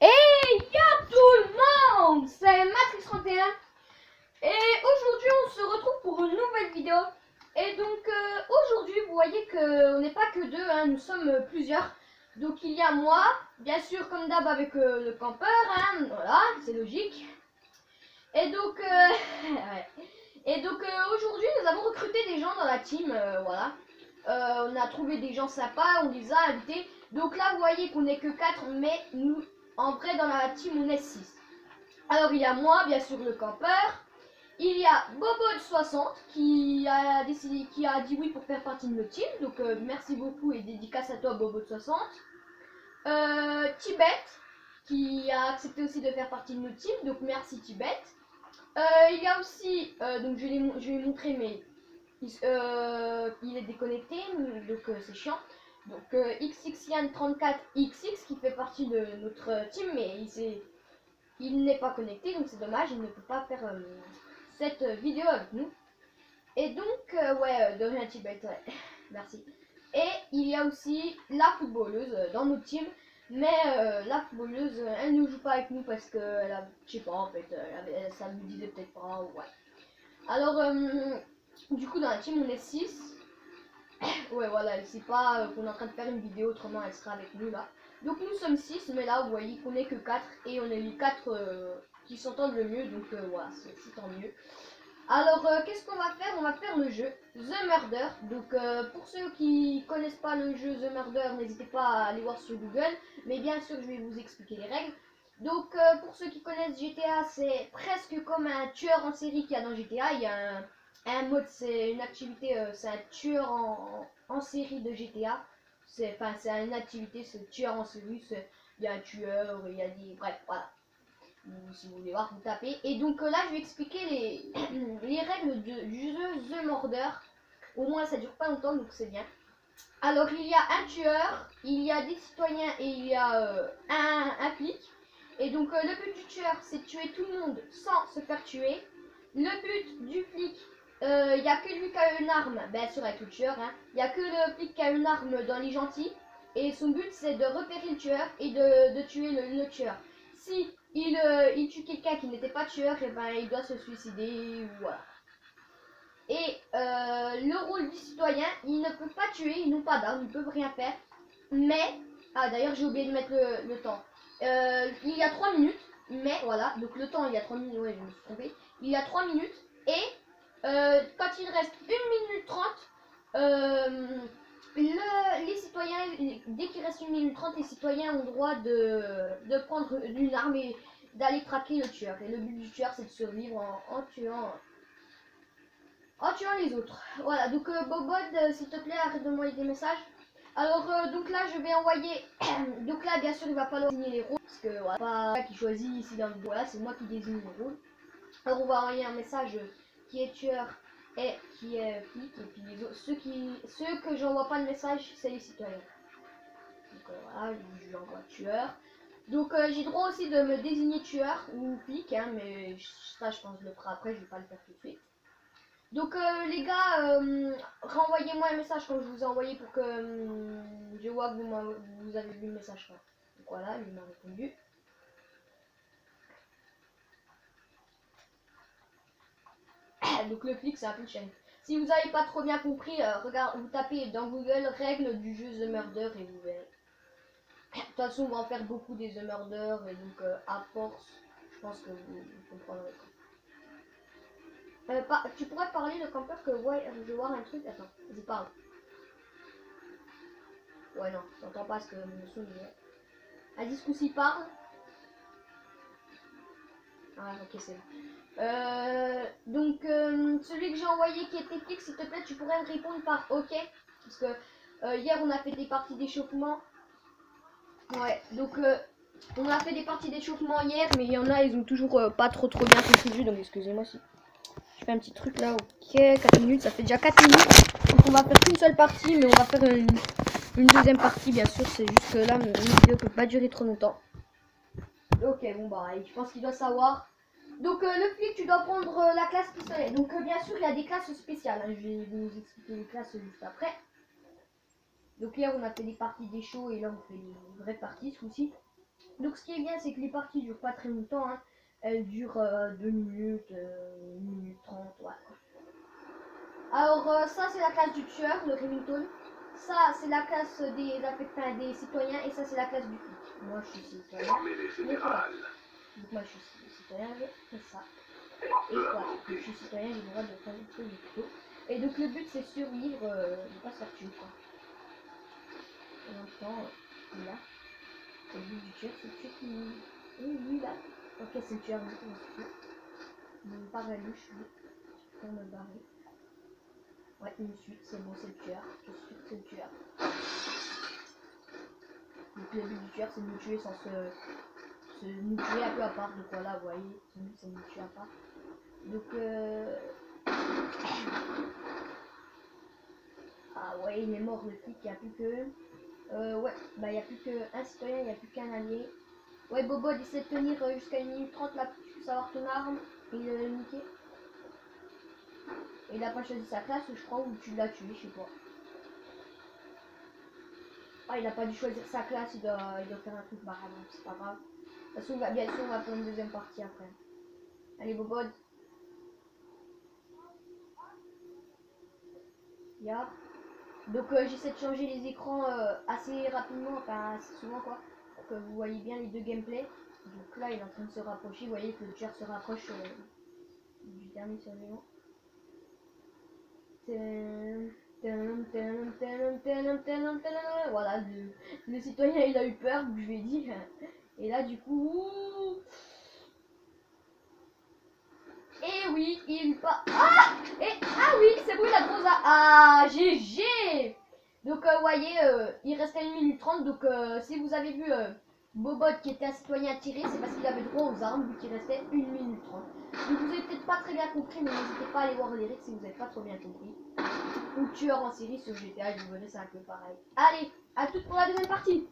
Hey ya tout le monde C'est Matrix31 et aujourd'hui on se retrouve pour une nouvelle vidéo. Et donc euh, aujourd'hui vous voyez que on n'est pas que deux, hein, nous sommes plusieurs. Donc il y a moi, bien sûr comme d'hab avec euh, le campeur, hein, voilà c'est logique. Et donc euh, et aujourd'hui nous avons recruté des gens dans la team, voilà. On a trouvé des gens sympas, on les a invités. Donc là vous voyez qu'on n'est que 4 mais nous en vrai, dans la team, on est 6. Alors, il y a moi, bien sûr, le campeur. Il y a Bobo de 60 qui a décidé, qui a dit oui pour faire partie de notre team. Donc, euh, merci beaucoup et dédicace à toi, Bobo de 60. Euh, Tibet qui a accepté aussi de faire partie de notre team. Donc, merci Tibet. Euh, il y a aussi, donc je, je vais montrer, mais il est déconnecté, donc c'est chiant. Donc euh, XXYan34XX qui fait partie de notre team, mais il, n'est pas connecté, donc c'est dommage, il ne peut pas faire euh, cette vidéo avec nous. Et donc, euh, ouais, de rien Tibet, ouais. merci. Et il y a aussi la footballeuse dans notre team, mais la footballeuse, elle ne joue pas avec nous parce que, elle a, je sais pas, en fait, ça me disait peut-être pas, ouais. Alors, du coup, dans la team, on est 6. Ouais, voilà, sait pas euh, qu'on est en train de faire une vidéo, autrement elle sera avec nous là. Donc nous sommes 6, mais là vous voyez qu'on est que 4 et on est les 4 euh, qui s'entendent le mieux, donc euh, voilà, c'est tant mieux. Alors qu'est-ce qu'on va faire? On va faire le jeu The Murder. Donc pour ceux qui connaissent pas le jeu The Murder, n'hésitez pas à aller voir sur Google, mais bien sûr je vais vous expliquer les règles. Donc pour ceux qui connaissent GTA, c'est presque comme un tueur en série qu'il y a dans GTA, il y a un un mode, c'est une activité, euh, c'est un tueur en, série de GTA. C'est enfin, c'est une activité, c'est tueur en série. Il y a un tueur, il y a des. Bref, voilà. Si vous voulez voir, vous tapez. Et donc euh, là, je vais expliquer les, les règles du jeu The Murder. Au moins, ça dure pas longtemps, donc c'est bien. Alors, il y a un tueur, il y a des citoyens et il y a euh, un, un flic. Et donc, le but du tueur, c'est de tuer tout le monde sans se faire tuer. Le but du flic, il euh, n'y a que lui qui a une arme, bien sûr avec le tueur, il hein. n'y a que le flic qui a une arme dans les gentils, et son but c'est de repérer le tueur et de, tuer le, tueur. Si il, euh, il tue quelqu'un qui n'était pas tueur, eh ben il doit se suicider, voilà. Et euh, le rôle du citoyen, il ne peut pas tuer, ils n'ont pas d'arme, ils peuvent rien faire, mais, ah d'ailleurs j'ai oublié de mettre le, le temps, il y a 3 minutes, mais voilà, donc le temps il y a 3 minutes, ouais je me suis trompé, il y a 3 minutes, et euh, quand il reste 1 minute 30, euh, les citoyens, dès qu'il reste 1 minute 30, les citoyens ont le droit de, prendre une arme et d'aller traquer le tueur. Et le but du tueur, c'est de survivre en, tuant en tuant les autres. Voilà, donc euh, Bobod, s'il te plaît, arrête de m'envoyer des messages. Alors, donc là, je vais envoyer... donc là, bien sûr, il va falloir désigner les rôles. Parce que, voilà, pas qui choisit ici dans le... Voilà, c'est moi qui désigne les rôles. Alors, on va envoyer un message qui est tueur et qui est flic. Et puis les autres, ceux, qui, ceux que j'envoie pas le message, c'est les citoyens. Donc euh, voilà, j'envoie tueur. Donc euh, j'ai droit aussi de me désigner tueur ou flic, hein, mais ça je pense je le ferai après, je vais pas le faire tout de suite. Donc euh, les gars, renvoyez-moi un message quand je vous ai envoyé pour que je vois que vous, vous, avez vu le message. Donc voilà, il m'a répondu. Donc le flic c'est un peu chaîne. Si vous n'avez pas trop bien compris, euh, regarde, vous tapez dans Google règles du jeu The Murder et vous verrez. De toute façon, on va en faire beaucoup des The Murder et donc euh, à force, je pense que vous, comprendrez. Euh, tu pourrais parler le campeur que ouais, je vais voir un truc. Attends, vas-y parle. Ouais non, j'entends pas ce que mon son dit. Vas-y, ce parle. Ah ok c'est. Euh, donc, euh, celui que j'ai envoyé qui était fixe, s'il te plaît, tu pourrais me répondre par OK? Parce que euh, hier, on a fait des parties d'échauffement. Ouais, donc on a fait des parties d'échauffement hier, mais il y en a, ils ont toujours pas trop trop bien compris le jeu. Donc, excusez-moi si je fais un petit truc là. OK, 4 minutes, ça fait déjà 4 minutes. Donc, on va faire qu'une seule partie, mais on va faire une, deuxième partie, bien sûr. C'est juste que là, une vidéo peut pas durer trop longtemps. Ok, bon, bah, je pense qu'il doit savoir. Donc euh, le flic, tu dois prendre euh, la classe pistolet. Donc euh, bien sûr, il y a des classes spéciales. Hein. Je vais vous expliquer les classes juste après. Donc hier, on a fait des parties des shows et là, on fait une vraie partie ce coup-ci. Donc ce qui est bien, c'est que les parties durent pas très longtemps. Hein. Elles durent 2 minutes, 1 minute 30, ouais. Alors ça c'est la classe du tueur, le Remington. Ça c'est la classe des, des citoyens et ça c'est la classe du flic. Moi je suis citoyen. Donc moi je suis citoyen, je fais ça. Et quoi, je suis citoyen, j'ai le droit de faire des trucs Et donc le but c'est survivre, euh, de pas se faire tuer quoi. Et maintenant, euh, là, le but du tueur c'est de tuer qui... Oui, lui là. Ok c'est le tueur, le tueur. Pas louche lui. Je peux me barrer. Ouais, une suite, c'est bon, c'est le tueur. Je suis le tueur. Le but du tueur, c'est de nous tuer sans se... se nous tuer un peu à part. Donc voilà, vous voyez, c'est nous tuer à part. Donc euh... Ah ouais, il est mort le flic, il n'y a plus que... Euh, ouais, bah il n'y a plus qu'un citoyen, il n'y a plus qu'un allié. Ouais, Bobo essaie de tenir euh, jusqu'à une minute 30 là, pour savoir ton arme. Il est niqué. Il a pas choisi sa classe, je crois, ou tu l'as tué, je sais pas. Ah, il a pas dû choisir sa classe, il doit, il doit faire un truc barré, c'est pas grave. De toute façon, bien sûr, on va faire une deuxième partie après. Allez, Bobod. Ya. Donc, euh, j'essaie de changer les écrans euh, assez rapidement, enfin, assez souvent, quoi. Pour que vous voyez bien les deux gameplays. Donc là, il est en train de se rapprocher. Vous voyez que le tueur se rapproche euh, du dernier survivant. Voilà, le, citoyen il a eu peur, je lui ai dit. Et là, du coup. Et oui, il pas. Ah Et ah oui, c'est bon, il a gros Ah, GG Donc, vous voyez, il restait 1 minute 30. Donc, si vous avez vu Bobot qui était un citoyen attiré, c'est parce qu'il avait droit aux armes, vu qu'il restait 1 minute 30. Donc, vous avez peut-être pas très bien compris, mais n'hésitez pas à aller voir les si vous n'avez pas trop bien compris. Ou tueur en série sur GTA, je vous venais, c'est un peu pareil. Allez, à toutes pour la deuxième partie